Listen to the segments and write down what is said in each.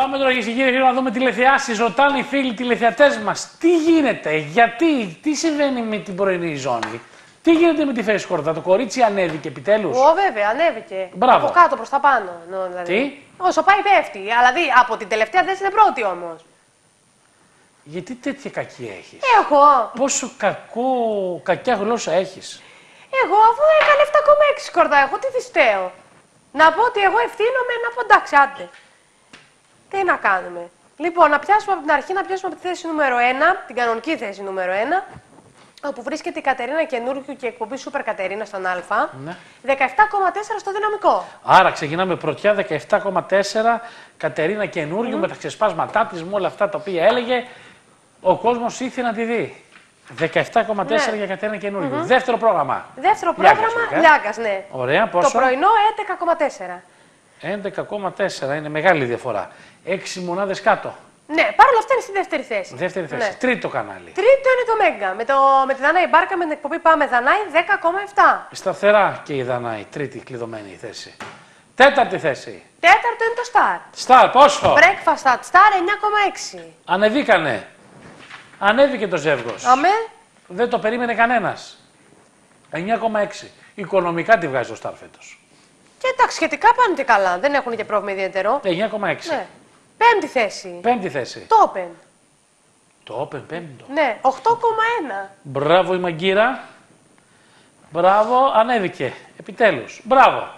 Πάμε τώρα και κύριε να δούμε τηλεθεάσει. Ρωτάνε οι φίλοι τηλεθεατές μας τι γίνεται, γιατί, τι συμβαίνει με την πρωινή ζώνη; Τι γίνεται με τη θέση κορδά, το κορίτσι ανέβηκε επιτέλους; Ω, βέβαια, ανέβηκε. Μπράβο. Από κάτω προς τα πάνω. νο, δηλαδή. Τι; Όσο πάει, πέφτει. Δηλαδή από την τελευταία θέση είναι πρώτη όμως. Γιατί τέτοια κακή έχεις; Εγώ. Πόσο κακό, κακιά γλώσσα έχεις; Εγώ αφού έκανε 7,6 κορδά, εγώ τι τη φταίω. Να πω ότι εγώ ευθύνομαι να πω εντάξει, άντε. Τι να κάνουμε. Λοιπόν, να πιάσουμε από την αρχή, να πιάσουμε από τη θέση νούμερο 1, την κανονική θέση νούμερο 1, όπου βρίσκεται η Κατερίνα Καινούργιου και η εκπομπή Σούπερ Κατερίνα στον Α. Ναι. 17,4 στο δυναμικό. Άρα ξεκινάμε πρωτιά 17,4. Κατερίνα καινούριο με τα ξεσπάσματά της, με όλα αυτά τα οποία έλεγε. Ο κόσμος ήθελε να τη δει. 17,4 Ναι. για Κατερίνα καινούριο. Δεύτερο πρόγραμμα. Δεύτερο Λιάγκας, πρόγραμμα, βέβαια. Λιάγκα, ναι. Ωραία, πόσο; Το πρωινό 11,4. 11,4 είναι μεγάλη διαφορά. 6 μονάδες κάτω. Ναι, παρόλα αυτά είναι στη δεύτερη θέση. Δεύτερη θέση. Ναι. Τρίτο κανάλι. Τρίτο είναι το Μέγκα. Με, το, με τη Δανάη Μπάρκα, με την εκπομπή Πάμε Δανάη 10,7. Σταθερά και η Δανάη. Τρίτη κλειδωμένη η θέση. Τέταρτη θέση. Τέταρτο είναι το Star. Σταρ, πόσο; Breakfast at Star 9,6. Ανεβήκανε. Ανέβηκε το ζεύγος. Αμέ. Δεν το περίμενε κανένας. 9,6. Οικονομικά τη βγάζει το Σταρ φέτος. Και εντάξει, σχετικά πάνε και καλά. Δεν έχουν και πρόβλημα ιδιαίτερο. 9,6. Ναι. Πέμπτη θέση. Πέμπτη θέση. Το Open. Το Open πέμπτο. Ναι, 8,1. Μπράβο η Μαγκύρα. Μπράβο, ανέβηκε. Επιτέλους. Μπράβο.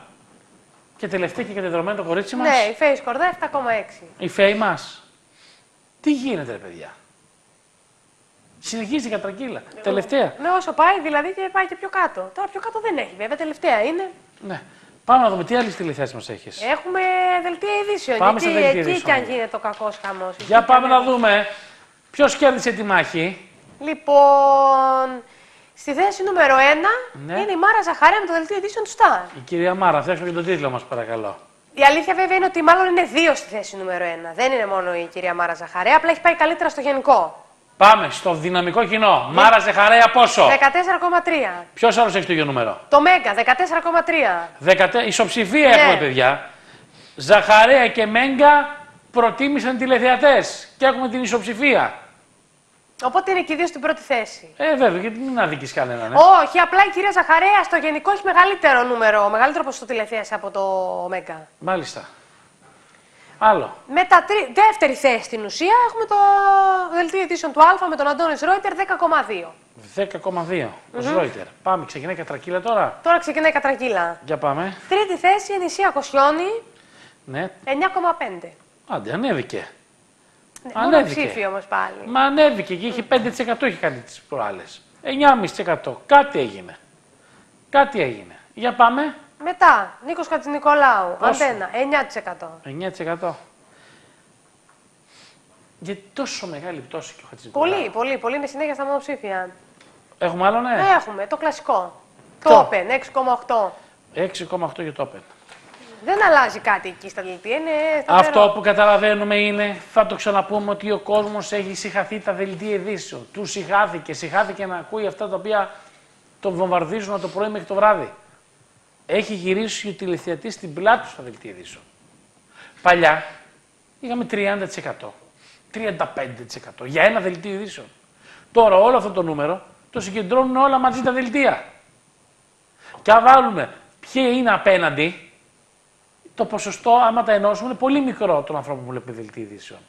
Και τελευταία και κατεδρωμένο το κορίτσι μας. Ναι, η Face Κορδά 7,6. Η φέη μας. Τι γίνεται ρε παιδιά; Συνεχίζει η κατρακύλα. Τελευταία. Ναι, όσο πάει δηλαδή και πάει και πιο κάτω. Τώρα πιο κάτω δεν έχει, βέβαια, τελευταία είναι. Ναι. Πάμε να δούμε τι άλλες τηλεθέσεις μας έχεις. Έχουμε δελτία ειδήσεων. Πάμε εκεί, σε δελτία εκεί ειδήσεων. κι αν γίνεται ο κακός χαμός. Για πάμε να δούμε ποιος κέρδισε τη μάχη. Λοιπόν, στη θέση νούμερο 1 Ναι. είναι η Μάρα Ζαχαρέα με το δελτίο ειδήσεων του Star. Η κυρία Μάρα, φτιάξουμε και τον τίτλο μας παρακαλώ. Η αλήθεια βέβαια είναι ότι μάλλον είναι δύο στη θέση νούμερο 1. Δεν είναι μόνο η κυρία Μάρα Ζαχαρέα, απλά έχει πάει καλύτερα στο γενικό. Πάμε στο δυναμικό κοινό. Μάρα Ζεχαρέα πόσο; 14,3. Ποιος άλλος έχει το ίδιο νούμερο; Το Μέγκα 14,3. Δεκατε... Ισοψηφία Ναι. έχουμε, παιδιά. Ζαχαρέα και Μέγκα προτίμησαν τηλεθεατές και έχουμε την ισοψηφία. Οπότε είναι και οι δύο στην πρώτη θέση. Ε, βέβαια, γιατί μην αδικείς κανέναν. Ε. Όχι, απλά η κυρία Ζαχαρέα στο γενικό έχει μεγαλύτερο νούμερο, μεγαλύτερο ποσοστό τηλεθέαση από το Μέγκα. Μάλιστα. Άλλο. Με τα τρι... δεύτερη θέση στην ουσία έχουμε το δελτίο ειδήσεων του Α με τον Αντώνης Ρόιτερ 10,2. 10,2. Ο Ζρόιτερ. Πάμε, ξεκινάει η κατρακύλα τώρα; Τώρα ξεκινάει η κατρακύλα. Για πάμε. Τρίτη θέση είναι η Σία Κοσιόνη Ναι. 9,5. Άντε, ανέβηκε. Ναι, Ανέβηκε. Μονοψήφι όμως πάλι. Μα ανέβηκε και είχε 5% είχε κάνει τις προάλλες. 9,5%. Κάτι έγινε. Κάτι έγινε. Για πάμε. Μετά, Νίκος Χατζηνικολάου, Πόσο; αντένα 9%. 9%. Γιατί τόσο μεγάλη πτώση και ο Χατζηνικολάου. Πολύ, πολύ, πολύ είναι συνέχεια στα μονοψήφια. Έχουμε άλλο, ναι; Έχουμε το κλασικό. Ποιο; Το Open 6,8. 6,8 για το Open. Δεν αλλάζει κάτι εκεί στα δελτία. Είναι σταθερό. Αυτό που καταλαβαίνουμε είναι, θα το ξαναπούμε, ότι ο κόσμος έχει συχαθεί τα δελτία ειδήσεων. Του συχάθηκε, συχάθηκε να ακούει αυτά τα οποία τον βομβαρδίζουν από το πρωί μέχρι το βράδυ. Έχει γυρίσει ο τηλεθεατής στην πλάτη του στα δελτία ειδήσεων. Παλιά είχαμε 30%, 35% για ένα δελτίο ειδήσεων. Τώρα όλο αυτό το νούμερο το συγκεντρώνουν όλα μαζί τα δελτία. Και αν βάλουμε ποιοι είναι απέναντι, το ποσοστό, άμα τα ενώσουμε, είναι πολύ μικρό των ανθρώπων που βλέπουν δελτία ειδήσεων.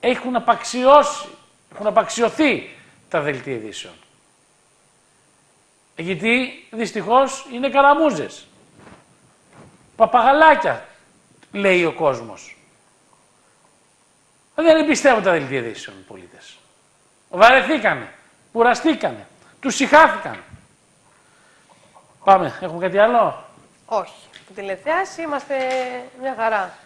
Έχουν απαξιώσει, έχουν απαξιωθεί τα δελτία ειδήσεων. Γιατί δυστυχώς είναι καραμούζες. Παπαγαλάκια, λέει ο κόσμος. Δεν πιστεύουν τα δελτία ειδήσεων οι πολίτες. Βαρεθήκανε, κουραστήκανε, τους συχάθηκαν. Πάμε, έχουμε κάτι άλλο; Όχι. Στην τηλεθέαση είμαστε μια χαρά.